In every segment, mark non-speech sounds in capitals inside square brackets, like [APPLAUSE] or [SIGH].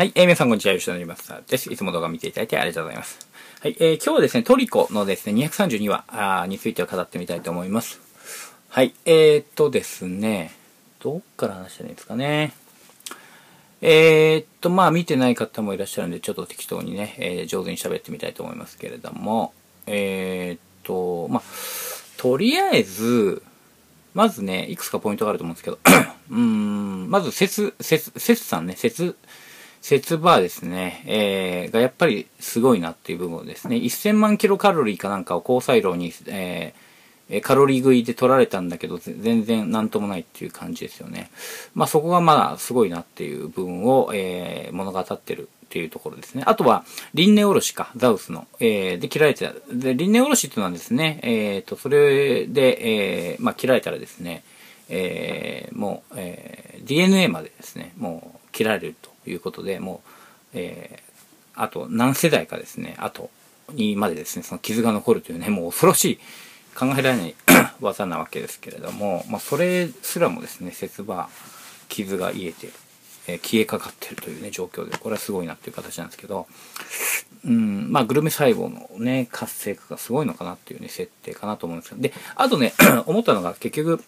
はい、えー、皆さんこんにちは、吉田のりますです。いつも動画見ていただいてありがとうございます。はい、えー、今日はですね、トリコのですね、232話あについてを語ってみたいと思います。はい、えー、っとですね、どっから話したらいいんですかね。えー、っと、まあ、見てない方もいらっしゃるんで、ちょっと適当にね、えー、上手に喋ってみたいと思いますけれども、えー、っと、まあ、とりあえず、まずね、いくつかポイントがあると思うんですけど、[CLEARS THROAT] うーん、まず、節、節、節さんね、節、節バーですね、えー、がやっぱりすごいなっていう部分ですね。1000万キロカロリーかなんかを高細胞に、えー、カロリー食いで取られたんだけど、全然なんともないっていう感じですよね。まあそこがまあすごいなっていう部分を、えー、物語ってるっていうところですね。あとは、リンネおろしか、ザウスの、えー、で切られてた。で、リンネおろしっていうのはですね、えっ、ー、と、それで、えー、まあ切られたらですね、えー、もう、えー、DNA までですね、もう切られると。いうことで、もう、えー、あと何世代かですね、あとにまでですね、その傷が残るというね、もう恐ろしい、考えられない [CLEARS THROAT] 技なわけですけれども、まあ、それすらもですね、節場、傷が癒えて、えー、消えかかってるというね、状況で、これはすごいなっていう形なんですけど、うん、まあ、グルメ細胞のね、活性化がすごいのかなっていうね、設定かなと思うんですけど、で、あとね、[CLEARS THROAT] 思ったのが結局、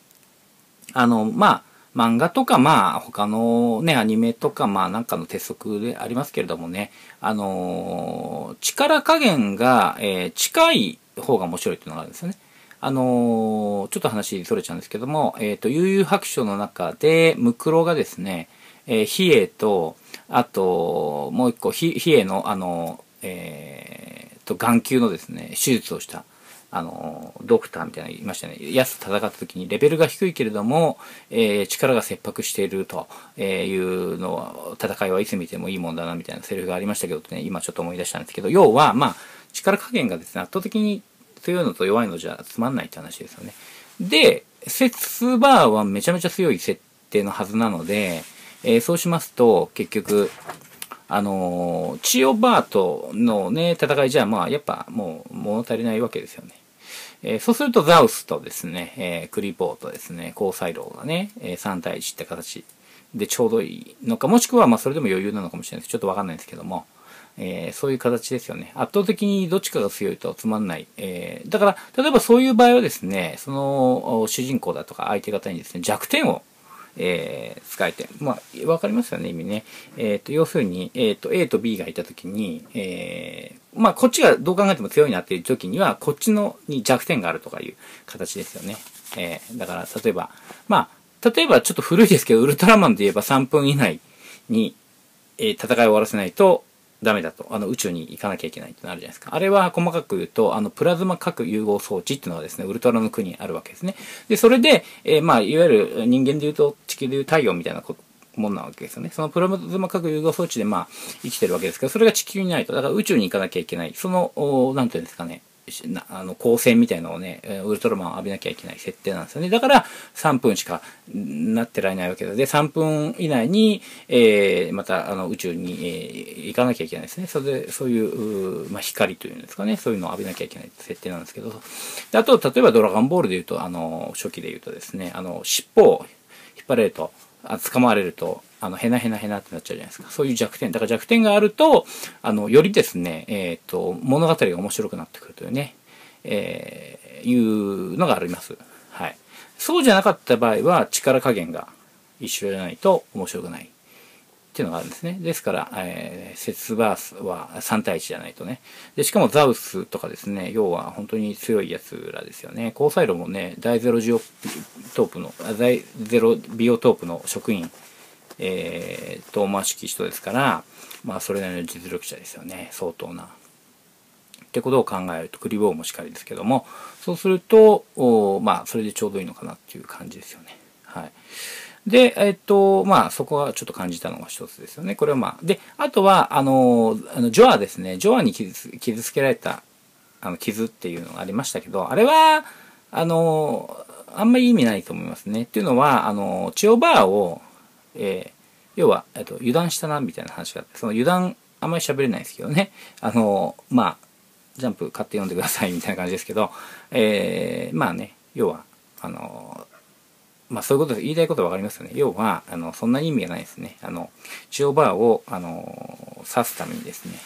あの、まあ、漫画とかまあ他のね、アニメとかまあなんかの鉄則でありますけれどもね、あのー、力加減が、えー、近い方が面白いっていうのがあるんですよね。あのー、ちょっと話それちゃうんですけども、えっ、と、悠々白書の中で、ムクロがですね、えー、比叡と、あと、もう一個、比叡の、あの、えー、と、眼球のですね、手術をしたあの、ドクターみたいなの言いましたね。安と戦った時にレベルが低いけれども、えー、力が切迫しているというのは、戦いはいつ見てもいいもんだなみたいなセリフがありましたけどね、今ちょっと思い出したんですけど、要は、まあ、力加減がですね、圧倒的に強いのと弱いのじゃつまんないって話ですよね。で、セスバーはめちゃめちゃ強い設定のはずなので、えー、そうしますと、結局、あのー、チオバートのね、戦いじゃ、まあ、やっぱもう物足りないわけですよね。えー、そうするとザウスとですね、えー、クリポーとですね、高細胞がね、えー、3対1って形でちょうどいいのか、もしくはまあそれでも余裕なのかもしれないです。ちょっとわかんないですけども、えー、そういう形ですよね。圧倒的にどっちかが強いとつまんない。えー、だから、例えばそういう場合はですね、その主人公だとか相手方にですね、弱点をえー、使えて、まあ、わかりますよね、意味ね。えっ、ー、と、要するに、えっ、ー、と、A と B がいたときに、えー、まあ、こっちがどう考えても強いなっていう時には、こっちのに弱点があるとかいう形ですよね。えー、だから、例えば、まあ、例えばちょっと古いですけど、ウルトラマンで言えば3分以内に、えー、戦いを終わらせないと、ダメだと。あの、宇宙に行かなきゃいけないってなるじゃないですか。あれは細かく言うと、あの、プラズマ核融合装置っていうのはですね、ウルトラの国にあるわけですね。で、それで、えー、まあ、いわゆる人間で言うと、地球で言う太陽みたいなこもんなわけですよね。そのプラズマ核融合装置で、まあ、生きてるわけですけど、それが地球にないと。だから宇宙に行かなきゃいけない。その、なんていうんですかね。あの光線みたいのをね、ウルトラマンを浴びなきゃいけない設定なんですよね。だから3分しかなってられないわけで、3分以内に、えー、またあの宇宙に、えー、行かなきゃいけないですね。それで、そういう、まあ、光というんですかね、そういうのを浴びなきゃいけない設定なんですけど、であと、例えばドラゴンボールで言うと、あの、初期で言うとですね、あの、尻尾を引っ張れると、あ捕まれると、あの、へなへなへなってなっちゃうじゃないですか。そういう弱点。だから弱点があると、あの、よりですね、えっ、ー、と、物語が面白くなってくるというね、えー、いうのがあります。はい。そうじゃなかった場合は、力加減が一緒じゃないと面白くない。っていうのがあるんですね。ですから、えー、節バースは3対1じゃないとね。で、しかもザウスとかですね、要は本当に強いやつらですよね。高細路もね、大ゼロジオトープの、大ゼロビオトープの職員えー、遠回しき人ですから、まあ、それなりの実力者ですよね、相当な。ってことを考えると、クリボーもしっかりですけども、そうすると、おまあ、それでちょうどいいのかなっていう感じですよね。はい。で、えっと、まあ、そこはちょっと感じたのが一つですよね。これはまあ、で、あとは、あの、あのジョアですね。ジョアに傷傷つけられた、あの、傷っていうのがありましたけど、あれは、あの、あんまり意味ないと思いますね。っていうのは、あの、チオバーを、えー、要は、えっと、油断したな、みたいな話があって、その油断、あんまり喋れないですけどね。[LAUGHS] あの、まあ、ジャンプ買って読んでください、みたいな感じですけど、えー、まあね、要は、あの、まあそういうことで言いたいことはわかりますよね。要は、あの、そんなに意味がないですね。あの、中央バーを、あの、指すためにですね、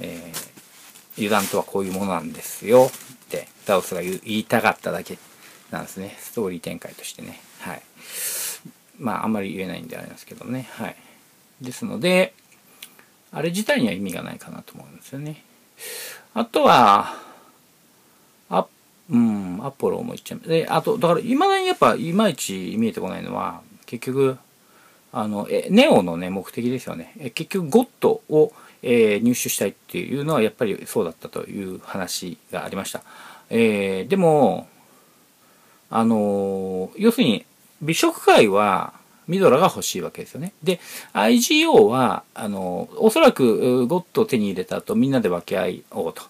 えー、油断とはこういうものなんですよってダオスが言いたかっただけなんですね。ストーリー展開としてね。はい。まああんまり言えないんであれですけどね。はい。ですので、あれ自体には意味がないかなと思うんですよね。あとは、あ、うん、アポロも言っちゃう。で、あと、だから、いまだにやっぱ、いまいち見えてこないのは、結局、あの、え、ネオのね、目的ですよね。え結局、ゴッドを、えー、入手したいっていうのは、やっぱりそうだったという話がありました。えー、でも、あの要するに、美食界は、ミドラが欲しいわけですよね。で、IGO は、あの、おそらくゴッドを手に入れた後みんなで分け合いおうと。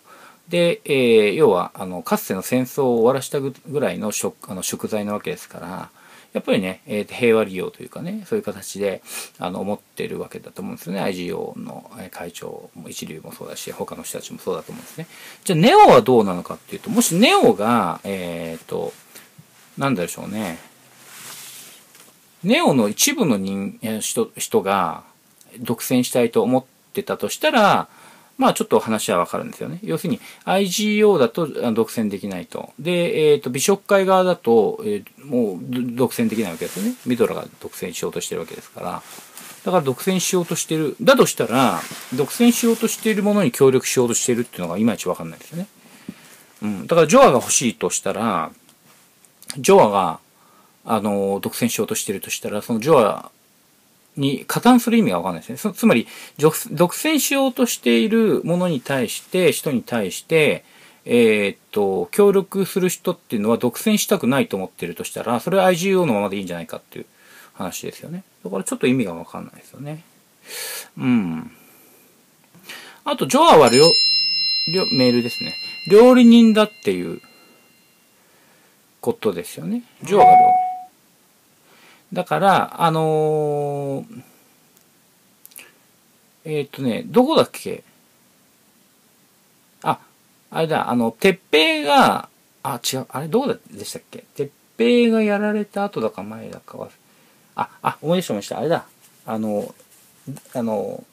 で、えー、要は、あの、かつての戦争を終わらしたぐらいの食あの食材なわけですから、やっぱりね、えー、平和利用というかね、そういう形で、あの、思ってるわけだと思うんですよね。IGO の会長も一流もそうだし、他の人たちもそうだと思うんですね。じゃあ、ネオはどうなのかっていうと、もしネオが、えっ、ー、と、なんでしょうね、ネオの一部の人人人が独占したいと思ってたとしたら、まあちょっと話はわかるんですよね。要するに IGO だと独占できないと。で、えっ、ー、と、美食会側だと、えー、もう独占できないわけですよね。ミドラが独占しようとしてるわけですから。だから独占しようとしてる。だとしたら、独占しようとしているものに協力しようとしてるっていうのがいまいちわかんないですよね。うん。だからジョアが欲しいとしたら、ジョアがあの、独占しようとしてるとしたら、そのジョアに加担する意味がわかんないですね。つまり、独占しようとしているものに対して、人に対して、えー、っと、協力する人っていうのは独占したくないと思ってるとしたら、それは IGO のままでいいんじゃないかっていう話ですよね。だからちょっと意味がわかんないですよね。うん。あと、ジョアは両、両、メールですね。料理人だっていうことですよね。ジョアが料理だから、あのー、えっ、ー、とね、どこだっけ？あ、あれだ、あの、鉄平が、あ、違う、あれどこでしたっけ？鉄平がやられた後だか前だかは、あ、あ、思い出した思い出した、あれだ、あの、あの、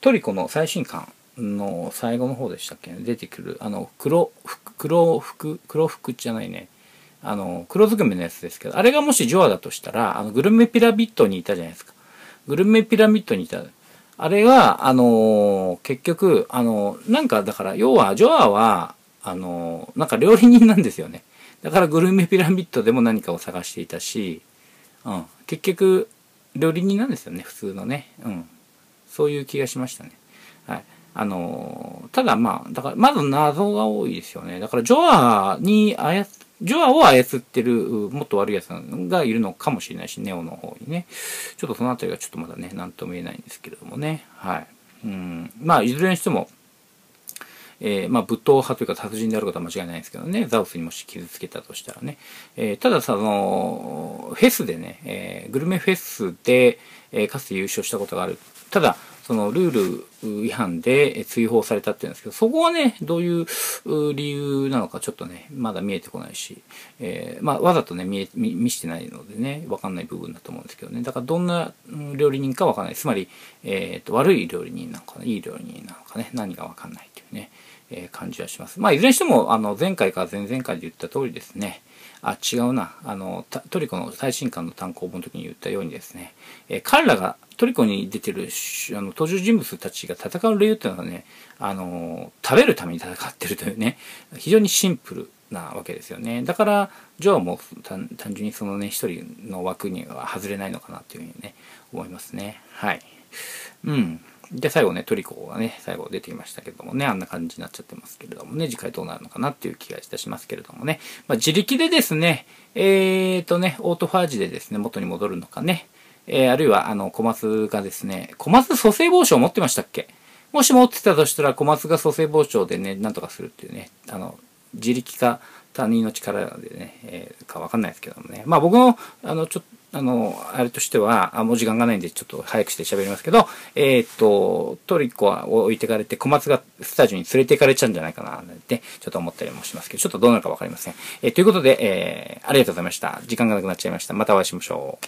トリコの最新刊の最後の方でしたっけ、出てくる、あの、黒、黒服、黒服じゃないね、あの、黒ずくめのやつですけど、あれがもしジョアだとしたら、あの、グルメピラミッドにいたじゃないですか。グルメピラミッドにいた。あれが、あの結局、あのなんかだから、要は、ジョアは、あのなんか料理人なんですよね。だからグルメピラミッドでも何かを探していたし、うん、結局、料理人なんですよね、普通のね。うん。そういう気がしましたね。はい。あのただまあ、だから、まず謎が多いですよね。だから、ジョアに操ジョアを操ってるもっと悪いやつがいるのかもしれないし、ネオの方にね。ちょっとそのあたりがちょっとまだね、なんとも言えないんですけれどもね。はい。うん。まあ、いずれにしても、えー、まあ、武闘派というか達人であることは間違いないんですけどね、ザウスにもし傷つけたとしたらね。えー、たださ、その、フェスでね、えー、グルメフェスで、え、かつて優勝したことがある。ただ、そのルール違反で追放されたっていうんですけど、そこはね、どういう理由なのかちょっとね、まだ見えてこないし、えー、まあ、わざとね、見え、見、見してないのでね、わかんない部分だと思うんですけどね。だからどんな料理人かわかんない。つまり、えっ、ー、と、悪い料理人なのかな、いい料理人なのかね、何がわかんないっていうね、えー、感じはします。まあ、いずれにしても、あの、前回か前々回で言った通りですね、あ、違うな。あの、トリコの最新刊の単行本の時に言ったようにですね、えー、彼らがトリコに出てるあの登場人物たちが戦う理由っていうのはね、あの、食べるために戦ってるというね、非常にシンプルなわけですよね。だから、ジョーも単純にそのね、一人の枠には外れないのかなっていうふうにね、思いますね。はい。うん。で、最後ね、トリコがね、最後出てきましたけどもね、あんな感じになっちゃってますけれどもね、次回どうなるのかなっていう気がいたしますけれどもね、まあ、自力でですね、えーとね、オートファージでですね、元に戻るのかね、えー、あるいは、あの、小松がですね、小松蘇生防止を持ってましたっけ？もし持ってたとしたら、小松が蘇生防止でね、なんとかするっていうね、あの、自力か他人の力でね、えー、かわかんないですけどもね。まあ僕の、あの、ちょっと、あの、あれとしては、あもう時間がないんでちょっと早くして喋りますけど、えっ、と、トリコは置いてかれて、小松がスタジオに連れて行かれちゃうんじゃないかな、なんてちょっと思ったりもしますけど、ちょっとどうなるかわかりません。えーということで、えー、ありがとうございました。時間がなくなっちゃいました。またお会いしましょう。